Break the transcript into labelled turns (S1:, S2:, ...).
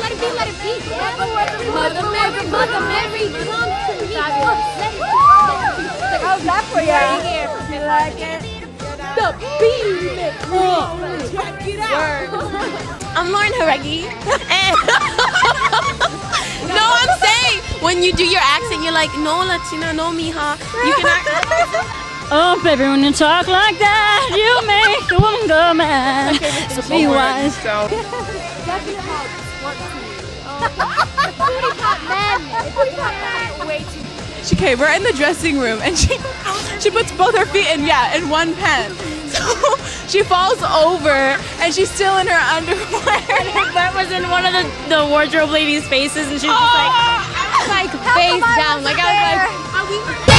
S1: let it be, let it be. Mother Mary, Mother Mary, Mother Mary, come to me. Let How's that for you? Right here. You like
S2: it?
S1: The beam.
S2: Check it out. I'm Lauren Jauregui. no, I'm saying when you do your accent, you're like, no Latina, no mija. You can act.
S3: Oh, baby, when you talk like that, you make the woman go mad. Okay, so be wise.
S1: So Definitely called Booty pop men. Booty pop men.
S2: Way too. okay, we're in the dressing room and she she puts both her feet in yeah in one pen. So she falls over and she's still in her underwear.
S3: That was in one of the, the wardrobe lady's faces, and she was just like,
S2: Oh! like face down. Like I was
S4: like,